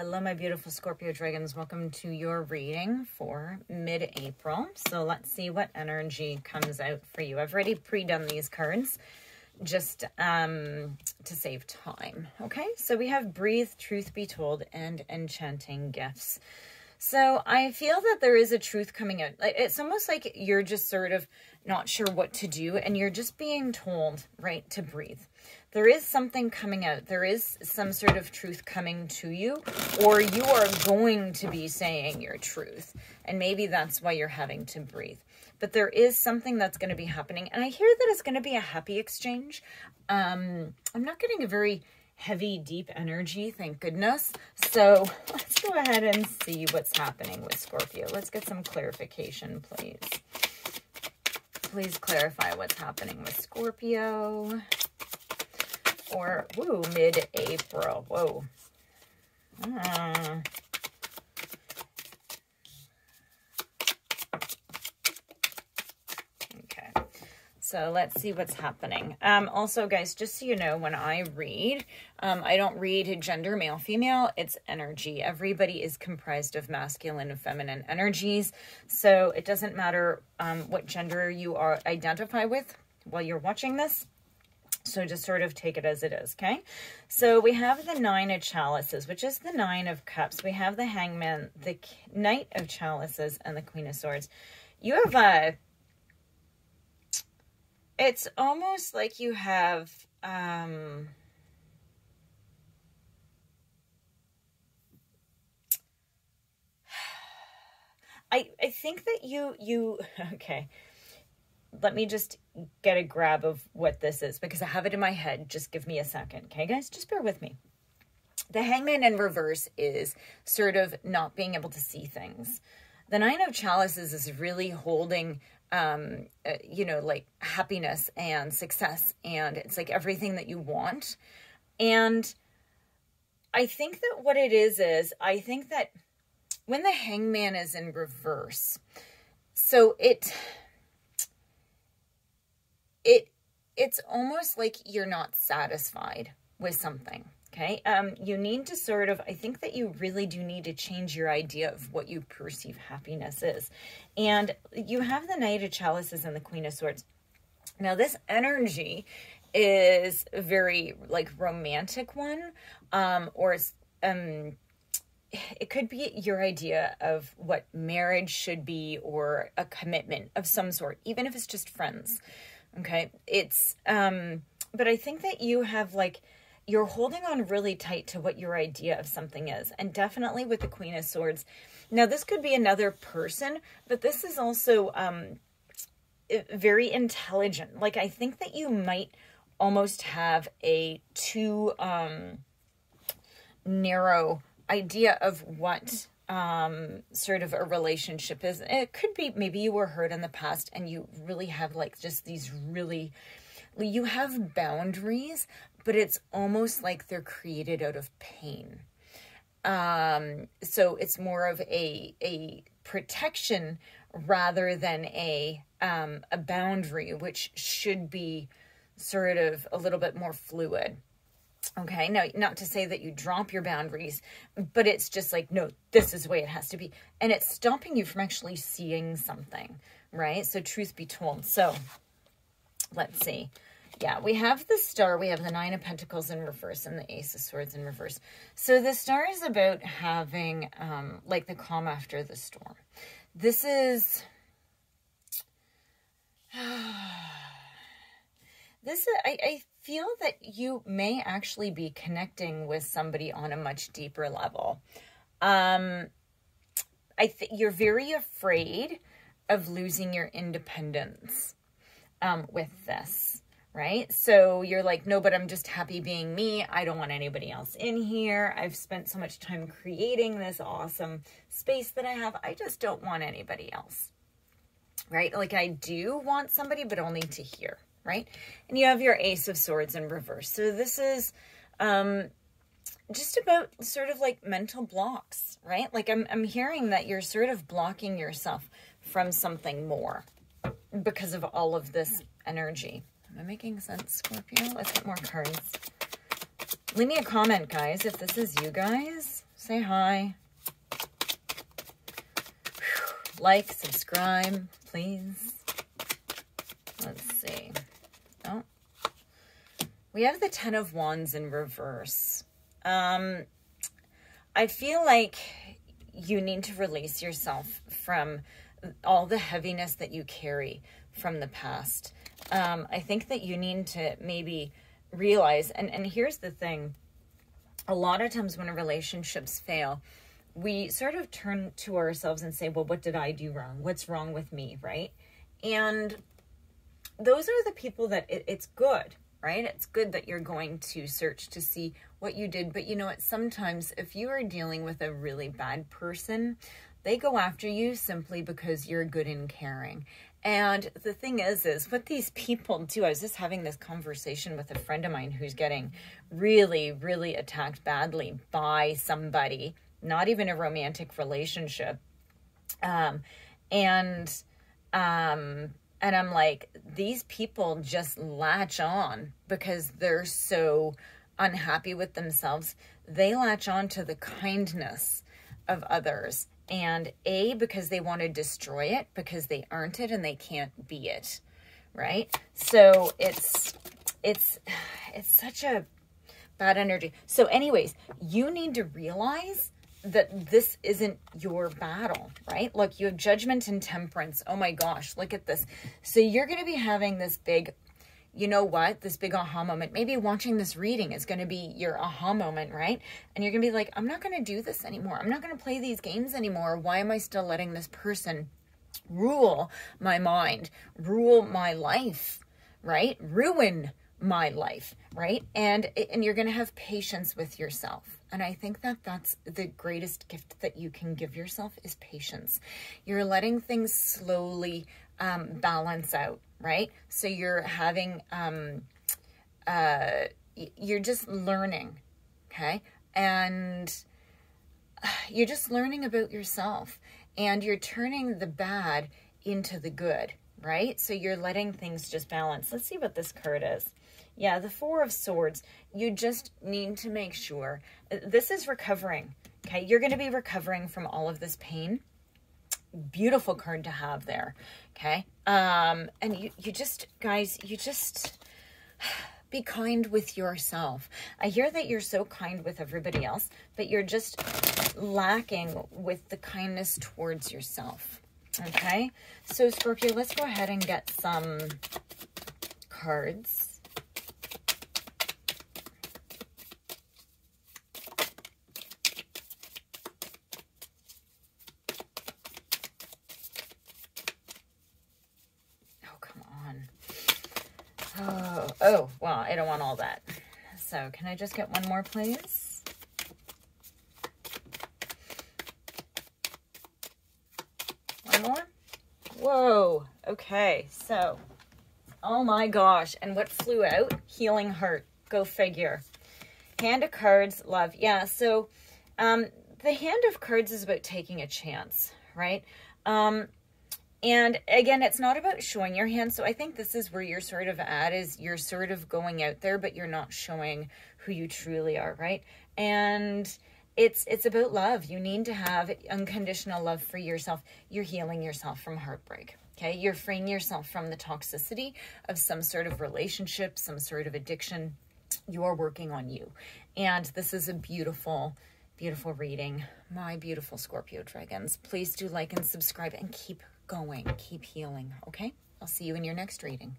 Hello, my beautiful Scorpio dragons. Welcome to your reading for mid-April. So let's see what energy comes out for you. I've already pre-done these cards just um, to save time. Okay, so we have Breathe, Truth Be Told, and Enchanting Gifts. So I feel that there is a truth coming out. It's almost like you're just sort of not sure what to do and you're just being told, right, to breathe there is something coming out. There is some sort of truth coming to you, or you are going to be saying your truth. And maybe that's why you're having to breathe. But there is something that's going to be happening. And I hear that it's going to be a happy exchange. Um, I'm not getting a very heavy, deep energy, thank goodness. So let's go ahead and see what's happening with Scorpio. Let's get some clarification, please. Please clarify what's happening with Scorpio or, woo, mid-April. Whoa. Uh, okay. So let's see what's happening. Um, also, guys, just so you know, when I read, um, I don't read gender, male, female. It's energy. Everybody is comprised of masculine and feminine energies. So it doesn't matter um, what gender you are identify with while you're watching this. So just sort of take it as it is, okay? So we have the Nine of Chalices, which is the Nine of Cups. We have the Hangman, the Knight of Chalices, and the Queen of Swords. You have a... It's almost like you have... Um, I, I think that you, you, okay, let me just get a grab of what this is because I have it in my head. Just give me a second. Okay, guys? Just bear with me. The hangman in reverse is sort of not being able to see things. The nine of chalices is really holding, um, uh, you know, like happiness and success. And it's like everything that you want. And I think that what it is, is I think that when the hangman is in reverse, so it it it's almost like you're not satisfied with something. Okay. Um, you need to sort of, I think that you really do need to change your idea of what you perceive happiness is. And you have the Knight of Chalices and the Queen of Swords. Now, this energy is a very like romantic one, um, or it's, um, it could be your idea of what marriage should be or a commitment of some sort, even if it's just friends. Okay. It's, um, but I think that you have like, you're holding on really tight to what your idea of something is. And definitely with the Queen of Swords. Now, this could be another person, but this is also um, very intelligent. Like, I think that you might almost have a too um, narrow idea of what um, sort of a relationship is. It could be maybe you were hurt in the past and you really have like just these really, you have boundaries, but it's almost like they're created out of pain. Um, so it's more of a, a protection rather than a, um, a boundary, which should be sort of a little bit more fluid. Okay, now not to say that you drop your boundaries, but it's just like, no, this is the way it has to be. And it's stopping you from actually seeing something, right? So truth be told. So let's see. Yeah, we have the star, we have the nine of pentacles in reverse and the ace of swords in reverse. So the star is about having um, like the calm after the storm. This is... this is, I, I feel that you may actually be connecting with somebody on a much deeper level. Um, I think you're very afraid of losing your independence um, with this, right? So you're like, no, but I'm just happy being me. I don't want anybody else in here. I've spent so much time creating this awesome space that I have. I just don't want anybody else, right? Like I do want somebody, but only to hear right? And you have your Ace of Swords in reverse. So this is um, just about sort of like mental blocks, right? Like I'm, I'm hearing that you're sort of blocking yourself from something more because of all of this energy. Am I making sense, Scorpio? Let's get more cards. Leave me a comment, guys, if this is you guys. say hi. Like, subscribe, please. Let's see. Oh. We have the Ten of Wands in reverse. Um, I feel like you need to release yourself from all the heaviness that you carry from the past. Um, I think that you need to maybe realize, and, and here's the thing a lot of times when relationships fail, we sort of turn to ourselves and say, well, what did I do wrong? What's wrong with me? Right. And those are the people that it, it's good, right? It's good that you're going to search to see what you did. But you know what? Sometimes if you are dealing with a really bad person, they go after you simply because you're good and caring. And the thing is, is what these people do. I was just having this conversation with a friend of mine who's getting really, really attacked badly by somebody, not even a romantic relationship. Um, and, um, and I'm like, these people just latch on because they're so unhappy with themselves. They latch on to the kindness of others and A, because they want to destroy it because they aren't it and they can't be it, right? So it's, it's, it's such a bad energy. So anyways, you need to realize that this isn't your battle, right? Look, you have judgment and temperance. Oh my gosh, look at this. So you're going to be having this big you know what, this big aha moment, maybe watching this reading is going to be your aha moment, right? And you're going to be like, I'm not going to do this anymore. I'm not going to play these games anymore. Why am I still letting this person rule my mind, rule my life, right? Ruin my life, right? And and you're going to have patience with yourself. And I think that that's the greatest gift that you can give yourself is patience. You're letting things slowly um, balance out right? So you're having, um, uh, you're just learning, okay? And you're just learning about yourself and you're turning the bad into the good, right? So you're letting things just balance. Let's see what this card is. Yeah, the Four of Swords. You just need to make sure. Uh, this is recovering, okay? You're going to be recovering from all of this pain beautiful card to have there. Okay. Um, and you, you just, guys, you just be kind with yourself. I hear that you're so kind with everybody else, but you're just lacking with the kindness towards yourself. Okay. So Scorpio, let's go ahead and get some cards. Oh, well, I don't want all that. So can I just get one more, please? One more? Whoa. Okay, so, oh my gosh. And what flew out? Healing Heart. Go figure. Hand of Cards, love. Yeah, so um, the Hand of Cards is about taking a chance, right? Um, and again, it's not about showing your hand. So I think this is where you're sort of at is you're sort of going out there, but you're not showing who you truly are, right? And it's it's about love. You need to have unconditional love for yourself. You're healing yourself from heartbreak. Okay? You're freeing yourself from the toxicity of some sort of relationship, some sort of addiction. You're working on you. And this is a beautiful beautiful reading. My beautiful Scorpio dragons. Please do like and subscribe and keep going. Keep healing, okay? I'll see you in your next reading.